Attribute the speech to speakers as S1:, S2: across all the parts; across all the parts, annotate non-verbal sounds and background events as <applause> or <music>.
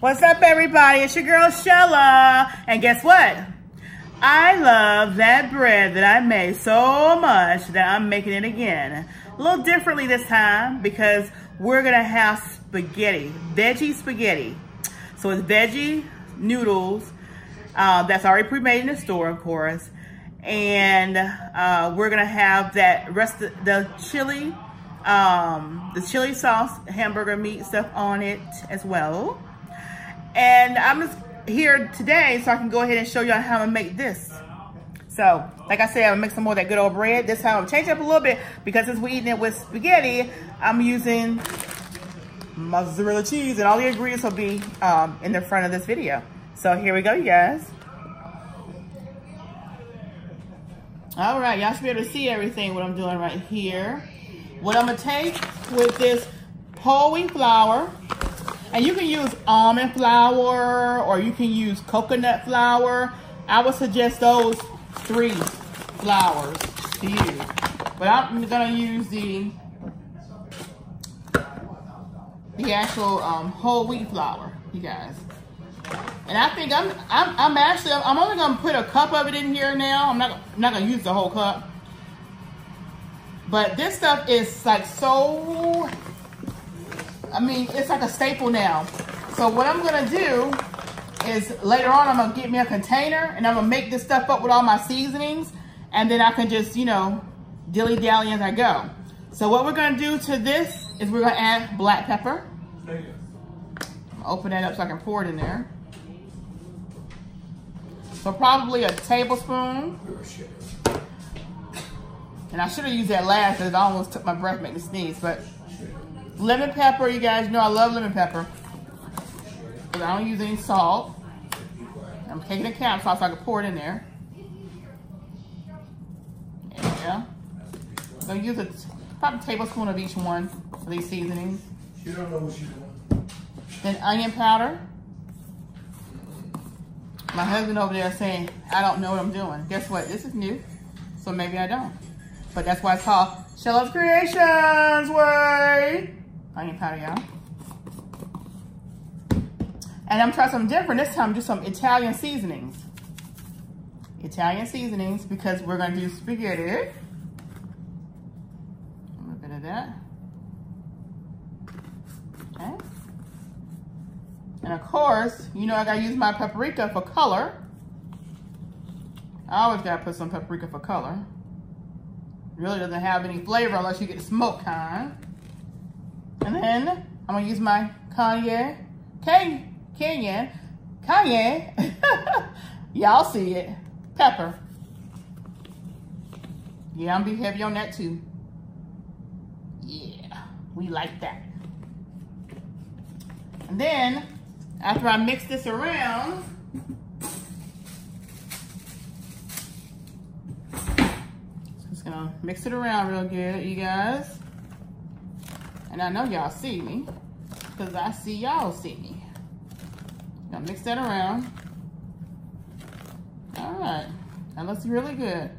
S1: What's up, everybody? It's your girl, Sheila. And guess what? I love that bread that I made so much that I'm making it again. A little differently this time because we're gonna have spaghetti, veggie spaghetti. So it's veggie noodles uh, that's already pre-made in the store, of course. And uh, we're gonna have that rest of the chili, um, the chili sauce, hamburger meat stuff on it as well. And I'm just here today so I can go ahead and show y'all how to make this. So, like I said, I'm gonna make some more of that good old bread. This time I'm change up a little bit because since we're eating it with spaghetti, I'm using mozzarella cheese and all the ingredients will be um, in the front of this video. So here we go, you guys. All right, y'all should be able to see everything what I'm doing right here. What I'm gonna take with this whole wheat flour, and you can use almond flour or you can use coconut flour. I would suggest those three flours to use. But I'm gonna use the the actual um, whole wheat flour, you guys. And I think I'm I'm, I'm actually I'm only gonna put a cup of it in here now. I'm not I'm not gonna use the whole cup. But this stuff is like so I mean, it's like a staple now. So what I'm gonna do is later on, I'm gonna get me a container and I'm gonna make this stuff up with all my seasonings and then I can just, you know, dilly-dally as I go. So what we're gonna do to this is we're gonna add black pepper. Open that up so I can pour it in there. So probably a tablespoon. And I should have used that last because it almost took my breath, make me sneeze, but Lemon pepper, you guys know I love lemon pepper. But I don't use any salt. I'm taking a camp sauce so I can pour it in there. Yeah. Gonna use a probably a tablespoon of each one of these seasonings.
S2: You don't know what you want.
S1: Then onion powder. My husband over there saying, I don't know what I'm doing. Guess what? This is new, so maybe I don't. But that's why it's called Sheila's Creations Way onion powder, y'all. And I'm trying something different this time, do some Italian seasonings. Italian seasonings because we're gonna do spaghetti. A little bit of that. Okay. And of course, you know I gotta use my paprika for color. I always gotta put some paprika for color. Really doesn't have any flavor unless you get the smoke kind. And then I'm gonna use my Kanye, Kanye, Kanye, Kanye. <laughs> Y'all see it. Pepper. Yeah, I'm be heavy on that too. Yeah, we like that. And then, after I mix this around, just gonna mix it around real good, you guys. And I know y'all see me because I see y'all see me. Now mix that around. All right, that looks really good.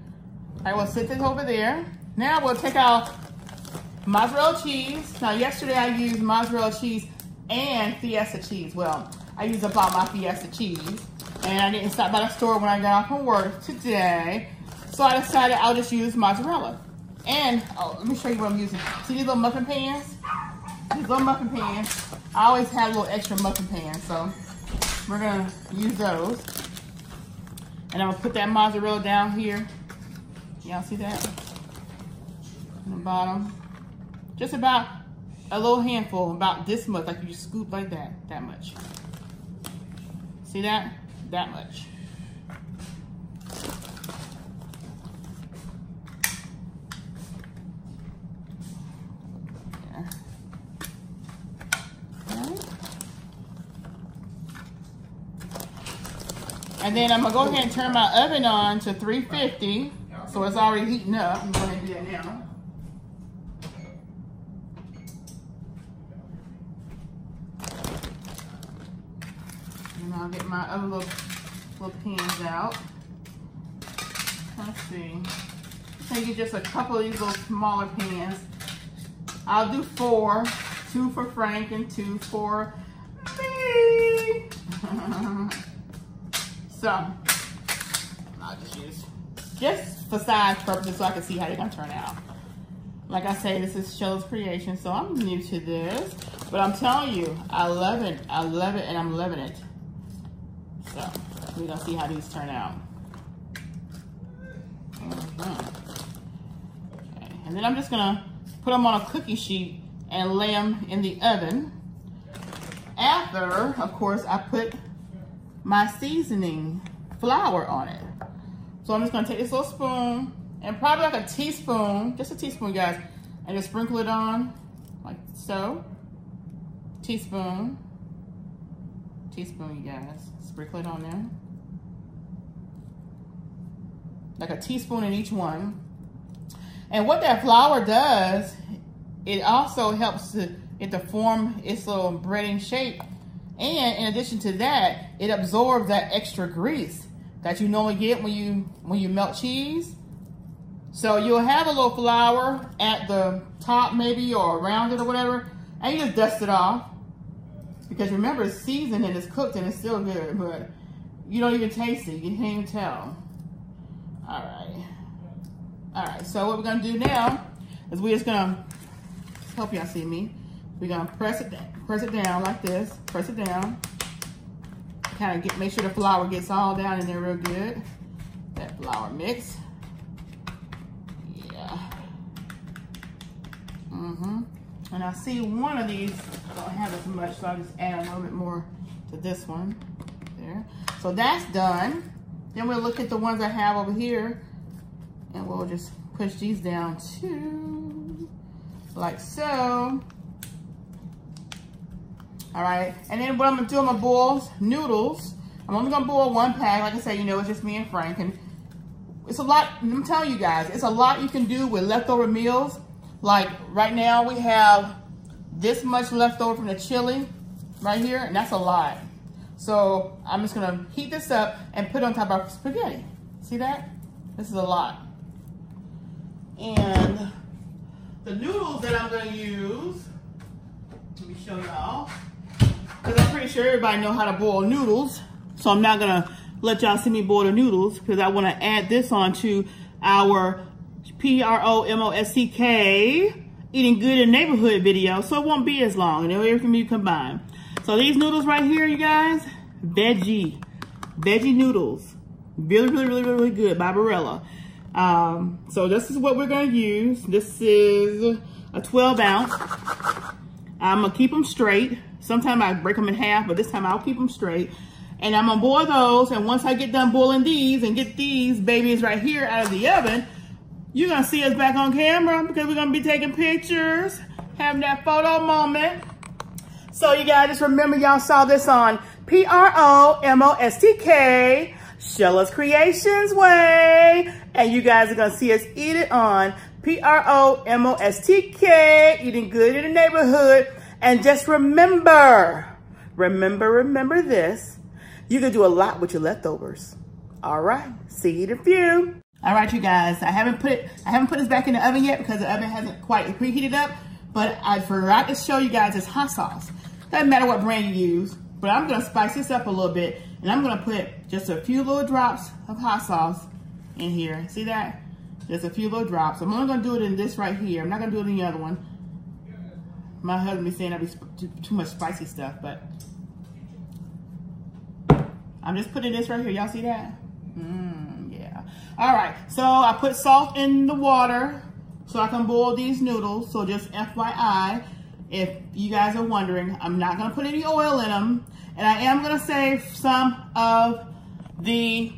S1: I will sit this over there. Now we'll take out mozzarella cheese. Now yesterday I used mozzarella cheese and Fiesta cheese. Well, I used up all my Fiesta cheese and I didn't stop by the store when I got off from work today. So I decided I'll just use mozzarella. And, oh, let me show you what I'm using. See these little muffin pans? These little muffin pans. I always have a little extra muffin pan, so we're gonna use those. And I'm gonna put that mozzarella down here. Y'all see that? In the bottom. Just about a little handful, about this much, like you just scoop like that, that much. See that? That much. And then I'm gonna go ahead and turn my oven on to 350. So it's already heating up. I'm to do that now. And I'll get my other little, little pans out. Let's see. Take just a couple of these little smaller pans. I'll do four. Two for Frank and two for me. <laughs> so, I'll just use, just for size purposes so I can see how they're gonna turn out. Like I say, this is Sheila's creation, so I'm new to this. But I'm telling you, I love it. I love it and I'm loving it. So, we're gonna see how these turn out. Mm -hmm. Okay, and then I'm just gonna put them on a cookie sheet and lay them in the oven. After, of course, I put my seasoning flour on it. So I'm just gonna take this little spoon and probably like a teaspoon, just a teaspoon, guys, and just sprinkle it on like so. Teaspoon, teaspoon, you guys. Sprinkle it on there. Like a teaspoon in each one. And what that flour does, it also helps to, it to form its little breading shape. And in addition to that, it absorbs that extra grease that you normally get when you when you melt cheese. So you'll have a little flour at the top maybe or around it or whatever, and you just dust it off. Because remember, it's seasoned and it's cooked and it's still good, but you don't even taste it. You can't even tell. All right. All right, so what we're gonna do now is we're just gonna, hope y'all see me. We're gonna press it, press it down like this, press it down. Kind of get, make sure the flour gets all down in there real good. That flour mix. Yeah. Mm-hmm. And I see one of these don't have as much, so I'll just add a little bit more to this one. There. So that's done. Then we'll look at the ones I have over here and we'll just push these down too, like so. All right, and then what I'm gonna do, I'm gonna boil noodles. I'm only gonna boil one pack. Like I said, you know, it's just me and Frank. And it's a lot, I'm telling you guys, it's a lot you can do with leftover meals. Like right now we have this much left over from the chili right here, and that's a lot. So I'm just gonna heat this up and put it on top of our spaghetti. See that? This is a lot. And the noodles that I'm gonna use, let me show y'all, because I'm pretty sure everybody know how to boil noodles. So I'm not gonna let y'all see me boil the noodles because I wanna add this onto our P-R-O-M-O-S-T-K eating good in neighborhood video, so it won't be as long and everything be combined. So these noodles right here, you guys, veggie, veggie noodles. Really, really, really, really good by Barilla. Um, so this is what we're gonna use. This is a 12 ounce. I'm gonna keep them straight. Sometimes I break them in half, but this time I'll keep them straight. And I'm gonna boil those, and once I get done boiling these and get these babies right here out of the oven, you're gonna see us back on camera because we're gonna be taking pictures, having that photo moment. So you guys just remember y'all saw this on P-R-O-M-O-S-T-K, Sheila's Creations Way. And you guys are gonna see us eat it on P-R-O-M-O-S-T-K, eating good in the neighborhood. And just remember, remember, remember this. You can do a lot with your leftovers. All right, see you in a few. All right, you guys, I haven't put it, I haven't put this back in the oven yet because the oven hasn't quite preheated up, but I forgot to show you guys this hot sauce. Doesn't matter what brand you use, but I'm gonna spice this up a little bit and I'm gonna put just a few little drops of hot sauce in here. See that? Just a few little drops. I'm only gonna do it in this right here. I'm not gonna do it in the other one. My husband be saying I be too, too much spicy stuff, but I'm just putting this right here. Y'all see that? Mmm, yeah. All right, so I put salt in the water so I can boil these noodles. So just FYI, if you guys are wondering, I'm not gonna put any oil in them. And I am gonna save some of the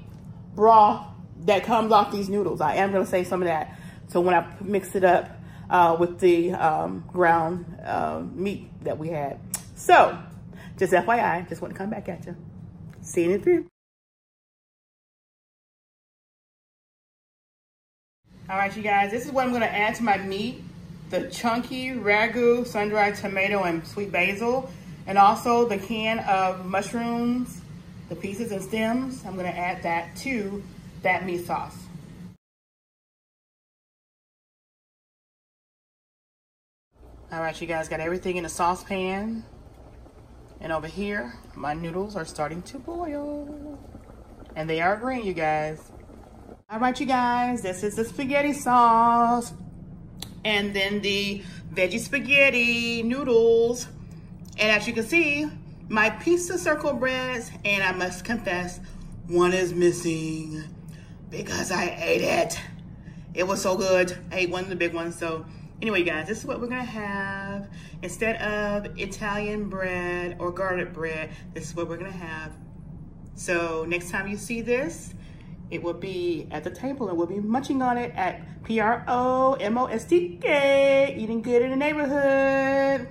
S1: broth that comes off these noodles. I am gonna save some of that. So when I mix it up uh, with the um, ground uh, meat that we had. So just FYI, just want to come back at you. See you in a. All right, you guys, this is what I'm gonna add to my meat. The chunky ragu, sun-dried tomato, and sweet basil. And also the can of mushrooms, the pieces and stems. I'm gonna add that to that meat sauce. All right, you guys got everything in a saucepan. And over here, my noodles are starting to boil. And they are green, you guys. All right, you guys, this is the spaghetti sauce. And then the veggie spaghetti noodles. And as you can see, my pizza circle breads, and I must confess, one is missing because I ate it. It was so good. I ate one of the big ones. So anyway, guys, this is what we're gonna have. Instead of Italian bread or garlic bread, this is what we're gonna have. So next time you see this, it will be at the table and we'll be munching on it at P-R-O-M-O-S-T-K, eating good in the neighborhood.